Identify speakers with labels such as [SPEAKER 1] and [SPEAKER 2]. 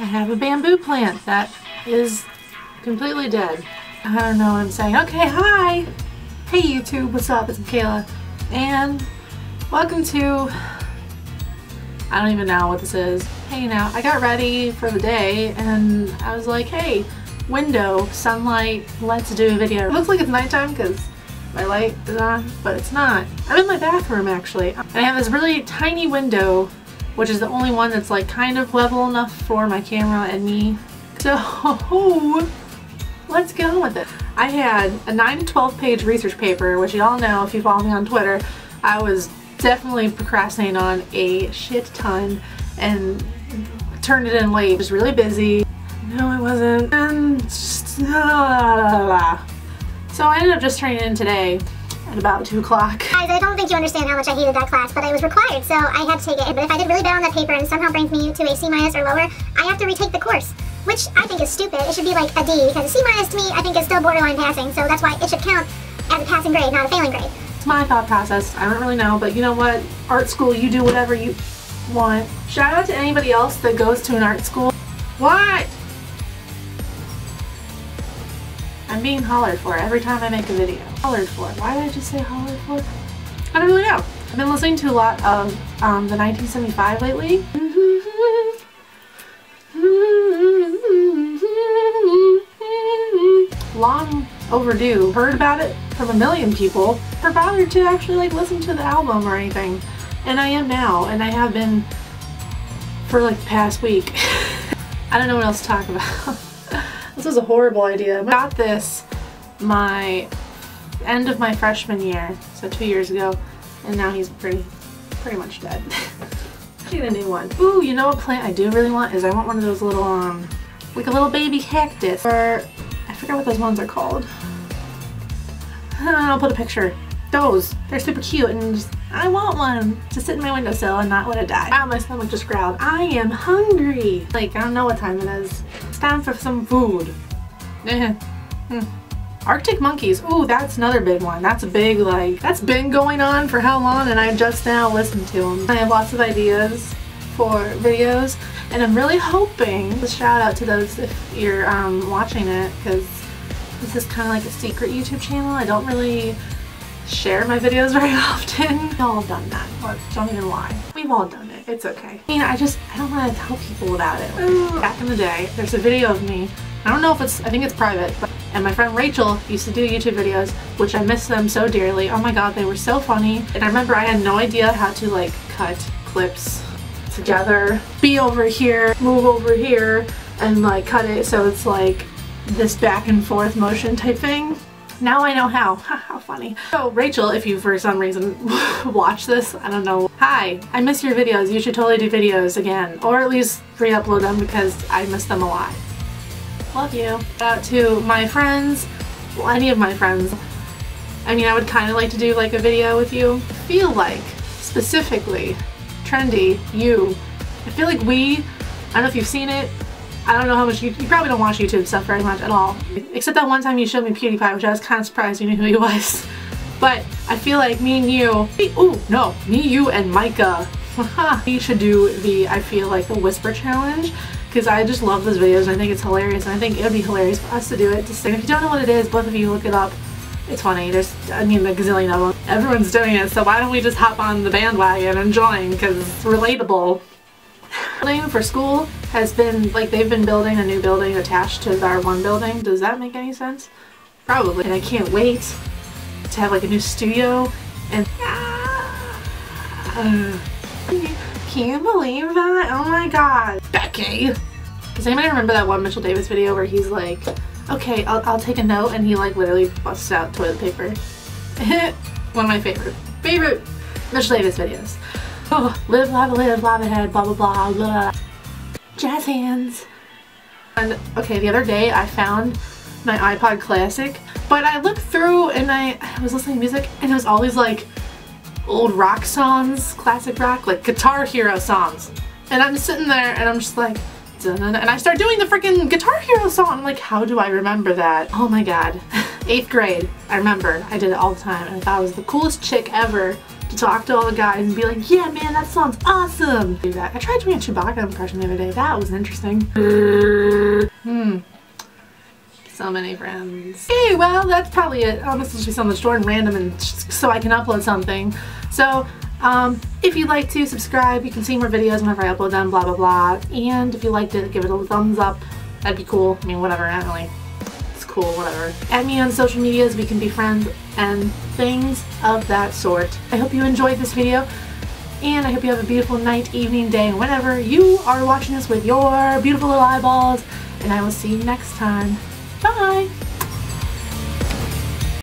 [SPEAKER 1] I have a bamboo plant that is completely dead. I don't know what I'm saying. Okay, hi! Hey YouTube, what's up? It's Makayla. And welcome to... I don't even know what this is. Hey now, I got ready for the day and I was like, hey, window, sunlight, let's do a video. It looks like it's nighttime because my light is on, but it's not. I'm in my bathroom actually. And I have this really tiny window which is the only one that's like kind of level enough for my camera and me. So let's get on with it. I had a 9 to 12 page research paper, which you all know if you follow me on Twitter, I was definitely procrastinating on a shit ton and turned it in late. I was really busy. No, I wasn't. And just, so I ended up just turning it in today at about 2 o'clock.
[SPEAKER 2] Guys, I don't think you understand how much I hated that class, but I was required, so I had to take it. But if I did really bad on that paper and somehow brings me to a C minus or lower, I have to retake the course. Which I think is stupid. It should be like a D, because a C minus to me, I think is still borderline passing, so that's why it should count as a passing grade, not a failing grade.
[SPEAKER 1] It's my thought process. I don't really know, but you know what? Art school, you do whatever you want. Shout out to anybody else that goes to an art school. What? I'm being hollered for every time I make a video. Hollered for. Why did I just say hollered for? I don't really know. I've been listening to a lot of um, the 1975 lately. Long overdue. Heard about it from a million people. Never bothered to actually like listen to the album or anything. And I am now, and I have been for like the past week. I don't know what else to talk about. This was a horrible idea. I got this my end of my freshman year, so two years ago, and now he's pretty pretty much dead. I Need a new one. Ooh, you know what plant I do really want is I want one of those little um like a little baby cactus or I forget what those ones are called. I'll put a picture. Those, they're super cute and just, I want one to sit in my windowsill and not let it die. Wow, my stomach just growled. I am hungry. Like, I don't know what time it is. Time for some food. Eh. Hmm. Arctic monkeys. Ooh, that's another big one. That's a big, like, that's been going on for how long and I just now listened to them. I have lots of ideas for videos and I'm really hoping, shout out to those if you're um, watching it because this is kind of like a secret YouTube channel. I don't really share my videos very often. We've all done that, don't even lie. We've all done it. It's okay. I mean, I just, I don't want to tell people about it. Back in the day, there's a video of me. I don't know if it's, I think it's private, but, and my friend Rachel used to do YouTube videos, which I miss them so dearly. Oh my god, they were so funny. And I remember I had no idea how to like cut clips together. Be over here, move over here, and like cut it so it's like this back and forth motion type thing. Now I know how. how funny. So Rachel, if you for some reason watch this, I don't know. Hi, I miss your videos. You should totally do videos again. Or at least re-upload them because I miss them a lot. Love you. Shout out to my friends, well any of my friends. I mean I would kind of like to do like a video with you. feel like, specifically, trendy, you. I feel like we, I don't know if you've seen it, I don't know how much you, you probably don't watch YouTube stuff very much at all. Except that one time you showed me PewDiePie, which I was kind of surprised you knew who he was. But I feel like me and you, me, oh no, me, you, and Micah, we should do the, I feel like the whisper challenge because I just love those videos and I think it's hilarious and I think it would be hilarious for us to do it. Just if you don't know what it is, both of you look it up. It's funny. There's, I mean, a gazillion of them. Everyone's doing it, so why don't we just hop on the bandwagon and join because it's relatable. For school has been, like they've been building a new building attached to our one building. Does that make any sense? Probably. And I can't wait to have like a new studio and uh, can you believe that? Oh my god. Becky! Does anybody remember that one Mitchell Davis video where he's like, okay, I'll, I'll take a note and he like literally busts out toilet paper. one of my favorite, favorite Mitchell Davis videos. Oh, live, lava, live, lava head, blah, blah, blah, blah. Jazz hands. And, okay, the other day I found my iPod Classic, but I looked through and I, I was listening to music and it was all these like old rock songs, classic rock, like Guitar Hero songs. And I'm sitting there and I'm just like, and I start doing the freaking Guitar Hero song. I'm like, how do I remember that? Oh my god. Eighth grade, I remember. I did it all the time and I thought I was the coolest chick ever talk to all the guys and be like, yeah man, that sounds awesome. Do that. I tried doing a Chewbacca impression the other day. That was interesting. hmm. So many friends. Hey, well, that's probably it. Um, this will just be something short and random and so I can upload something. So, um, if you'd like to subscribe, you can see more videos whenever I upload them, blah, blah, blah. And if you liked it, give it a thumbs up. That'd be cool. I mean, whatever, I don't really cool, whatever. Add me on social medias, we can be friends, and things of that sort. I hope you enjoyed this video, and I hope you have a beautiful night, evening, day, whenever you are watching this with your beautiful little eyeballs, and I will see you next time. Bye!